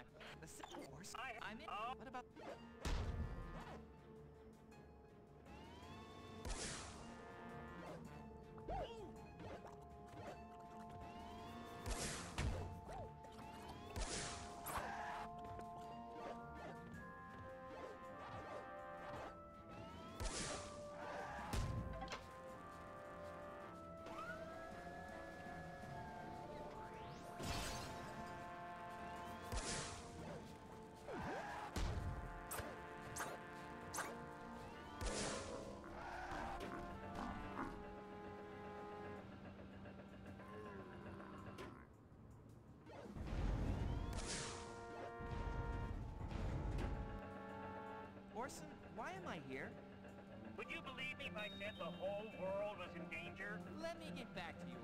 my the s- horse. I- I'm in. oh. What about? Orson, why am I here? Would you believe me if I said the whole world was in danger? Let me get back to you,